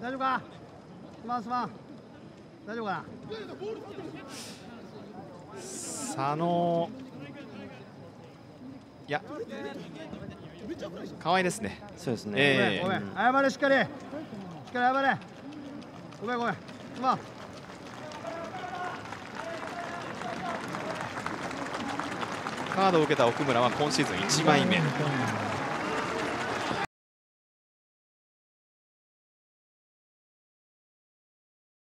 大丈夫か？すまんすまん大丈夫か？な佐野。いや。可愛いですね。そうですね、えごめんごめん。謝れしっかり。しっかり謝れ。ごめんごめん。すまんカードを受けた奥村は今シーズン1枚目。